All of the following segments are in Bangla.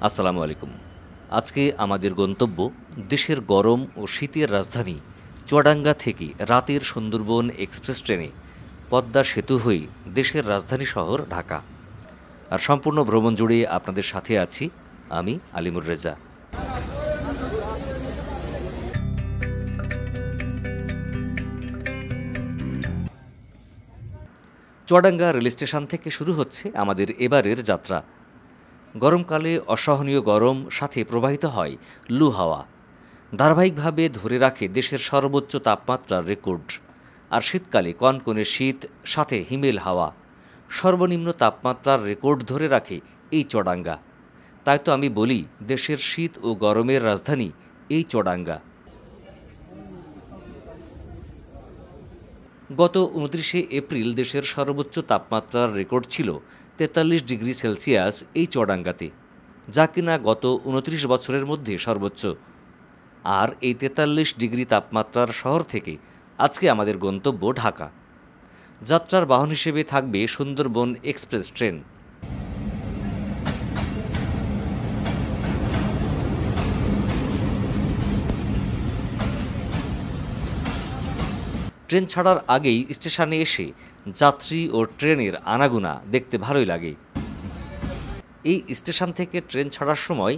আসসালামু আলাইকুম। আজকে আমাদের গন্তব্য দেশের গরম ও শীতের রাজধানী চুয়াডাঙ্গা থেকে রাতের সুন্দরবন এক্সপ্রেস ট্রেনে পদ্মা সেতু হয়ে দেশের রাজধানী শহর ঢাকা। আর সম্পূর্ণ ভ্রমণ জুড়ে আপনাদের সাথে আছি আমি আলিমুর রেজা। চুয়াডাঙ্গা রেল স্টেশন থেকে শুরু হচ্ছে আমাদের এবারের যাত্রা। গরমকালে অসহনীয় গরম সাথে প্রবাহিত হয় লু হাওয়া। ধারাবাহিকভাবে ধরে রাখে দেশের সর্বোচ্চ তাপমাত্রার রেকর্ড। আর শীতকালে কনকনে শীত, সাথে হিমেল হাওয়া। সর্বনিম্ন তাপমাত্রার রেকর্ড ধরে রাখে এই চড়াঙ্গা। তাই তো আমি বলি, দেশের শীত ও গরমের রাজধানী এই চড়াঙ্গা। গত উনত্রিশে এপ্রিল দেশের সর্বোচ্চ তাপমাত্রার রেকর্ড ছিল তেতাল্লিশ ডিগ্রি সেলসিয়াস এই চড়াঙ্গাতে, যা কিনা গত উনত্রিশ বছরের মধ্যে সর্বোচ্চ। আর এই তেতাল্লিশ ডিগ্রি তাপমাত্রার শহর থেকে আজকে আমাদের গন্তব্য ঢাকা। যাত্রার বাহন হিসেবে থাকবে সুন্দরবন এক্সপ্রেস ট্রেন। ট্রেন ছাড়ার আগেই স্টেশনে এসে যাত্রী ও ট্রেনের আনাগুনা দেখতে ভালোই লাগে। এই স্টেশন থেকে ট্রেন ছাড়ার সময়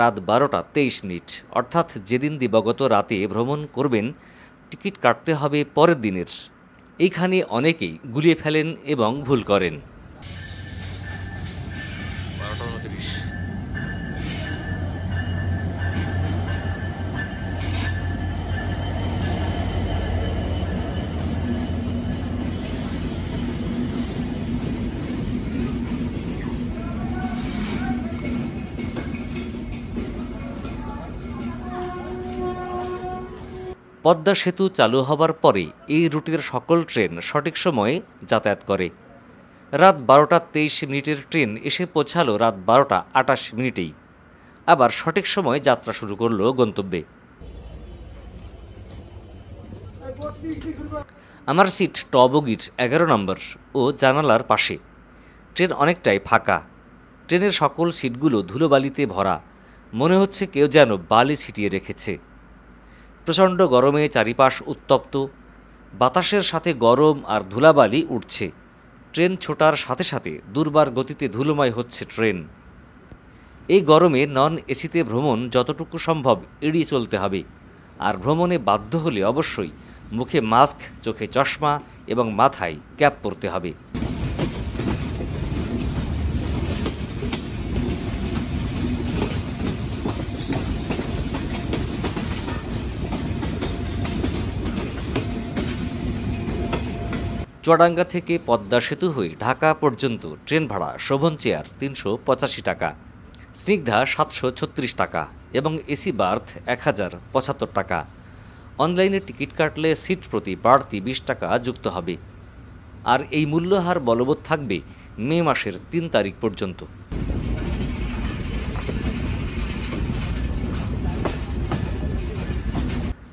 রাত বারোটা তেইশ মিনিট, অর্থাৎ যেদিন দিবগত রাতে ভ্রমণ করবেন, টিকিট কাটতে হবে পরের দিনের। এইখানে অনেকেই গুলিয়ে ফেলেন এবং ভুল করেন। পদ্মা সেতু চালু হবার পরে এই রুটের সকল ট্রেন সঠিক সময়ে যাতায়াত করে। রাত বারোটা তেইশ মিনিটের ট্রেন এসে পৌঁছালো রাত বারোটা আটাশ মিনিটেই। আবার সঠিক সময়ে যাত্রা শুরু করল গন্তব্যে। আমার সিট টবগির এগারো নম্বর ও জানালার পাশে। ট্রেন অনেকটাই ফাঁকা। ট্রেনের সকল সিটগুলো ধুলোবালিতে ভরা। মনে হচ্ছে কেউ যেন বালি ছিটিয়ে রেখেছে। প্রচণ্ড গরমে চারিপাশ উত্তপ্ত। বাতাসের সাথে গরম আর ধুলাবালি উঠছে। ট্রেন ছোটার সাথে সাথে দুর্বার গতিতে ধুলোময় হচ্ছে ট্রেন। এই গরমে নন এসিতে ভ্রমণ যতটুকু সম্ভব এড়িয়ে চলতে হবে। আর ভ্রমণে বাধ্য হলে অবশ্যই মুখে মাস্ক, চোখে চশমা এবং মাথায় ক্যাপ পরতে হবে। চুয়াডাঙ্গা থেকে পদ্মা সেতু হয়ে ঢাকা পর্যন্ত ট্রেন ভাড়া শোভন চেয়ার তিনশো পঁচাশি টাকা, স্নিগ্ধা সাতশো ছত্রিশ টাকা এবং এসি বার্থ এক হাজার পঁচাত্তর টাকা। অনলাইনে টিকিট কাটলে সিট প্রতি বাড়তি বিশ টাকা যুক্ত হবে। আর এই মূল্যহার বলবৎ থাকবে মে মাসের তিন তারিখ পর্যন্ত।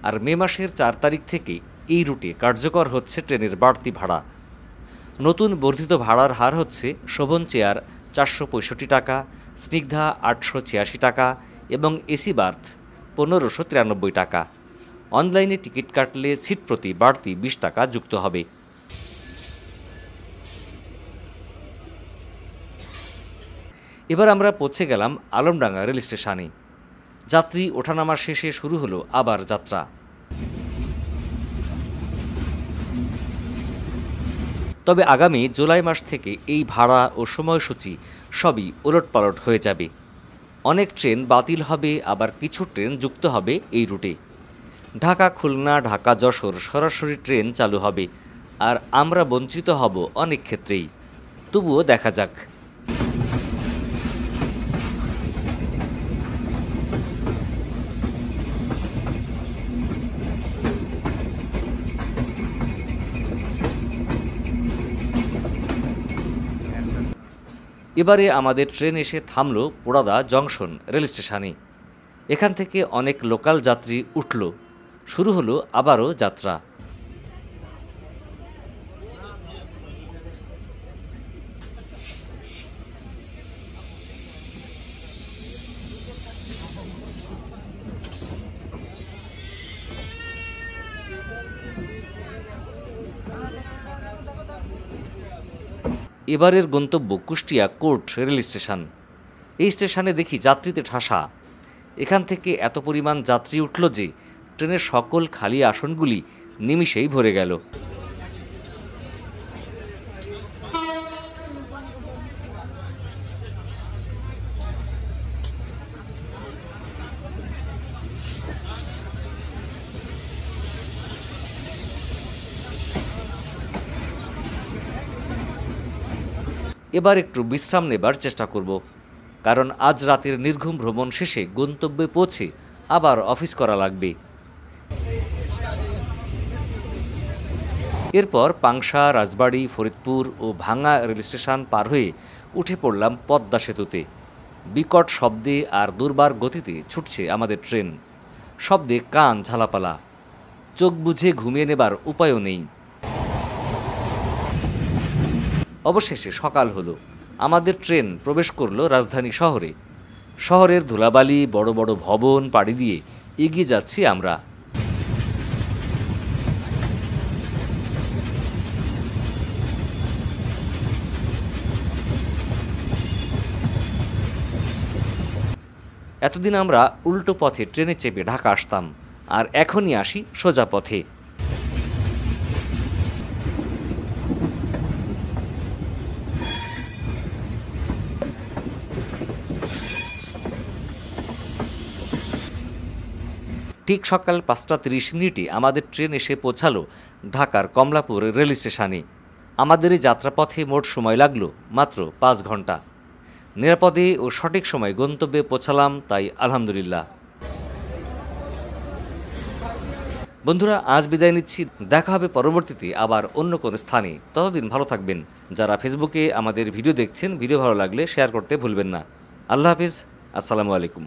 আর মে মাসের চার তারিখ থেকে এই রুটে কার্যকর হচ্ছে ট্রেনের বাড়তি ভাড়া। নতুন বর্ধিত ভাড়ার হার হচ্ছে শোভন চেয়ার চারশো পঁয়ষট্টি টাকা, স্নিগ্ধা আটশো ছিয়াশি টাকা এবং এসি বার্থ পনেরোশো তিরানব্বই টাকা। অনলাইনে টিকিট কাটলে সিট প্রতি বাড়তি বিশ টাকা যুক্ত হবে। এবার আমরা পৌঁছে গেলাম আলমডাঙ্গা রেল স্টেশনে যাত্রী ওঠানামা শেষে শুরু হলো আবার যাত্রা। তবে আগামী জুলাই মাস থেকে এই ভাড়া ও সময়সূচি সবই ওলটপালট হয়ে যাবে। অনেক ট্রেন বাতিল হবে, আবার কিছু ট্রেন যুক্ত হবে এই রুটে। ঢাকা, খুলনা, ঢাকা, যশোর সরাসরি ট্রেন চালু হবে, আর আমরা বঞ্চিত হব অনেক ক্ষেত্রেই। তবুও দেখা যাক। এবারে আমাদের ট্রেন এসে থামল পোড়াদা জংশন রেল স্টেশনে। এখান থেকে অনেক লোকাল যাত্রী উঠল। শুরু হলো আবারও যাত্রা। এবারের গন্তব্য কুষ্টিয়া কোর্ট রেল স্টেশন। এই স্টেশনে দেখি যাত্রীতে ঠাসা। এখান থেকে এত পরিমাণ যাত্রী উঠল যে, ট্রেনের সকল খালি আসনগুলি নিমিষেই ভরে গেল। এবার একটু বিশ্রাম নেবার চেষ্টা করব। কারণ আজ রাতের নির্ঘুম ভ্রমণ শেষে গন্তব্যে পৌঁছে আবার অফিস করা লাগবে। এরপর পাংশা, রাজবাড়ি, ফরিদপুর ও ভাঙা রেল স্টেশন পার হয়ে উঠে পড়লাম পদ্মা সেতুতে। বিকট শব্দে আর দুর্বার গতিতে ছুটছে আমাদের ট্রেন। শব্দে কান ঝালাপালা। চোখ বুঝে ঘুমিয়ে নেবার উপায়ও নেই। অবশেষে সকাল হলো। আমাদের ট্রেন প্রবেশ করল রাজধানী শহরে। শহরের ধুলাবালি, বড় বড় ভবন, পাড়ি দিয়ে এগিয়ে যাচ্ছি আমরা। এতদিন আমরা উল্টো পথে ট্রেনে চেপে ঢাকা আসতাম, আর এখনই আসি সোজা পথে। ঠিক সকাল পাঁচটা তিরিশ মিনিটে আমাদের ট্রেন এসে পৌঁছালো ঢাকার কমলাপুর রেল স্টেশনে। আমাদের এই যাত্রাপথে মোট সময় লাগল মাত্র পাঁচ ঘণ্টা। নিরাপদে ও সঠিক সময় গন্তব্যে পৌঁছালাম তাই আলহামদুলিল্লাহ। বন্ধুরা, আজ বিদায় নিচ্ছি। দেখা হবে পরবর্তীতে আবার অন্য কোনো স্থানে। ততদিন ভালো থাকবেন। যারা ফেসবুকে আমাদের ভিডিও দেখছেন, ভিডিও ভালো লাগলে শেয়ার করতে ভুলবেন না। আল্লাহ হাফিজ। আসসালামু আলাইকুম।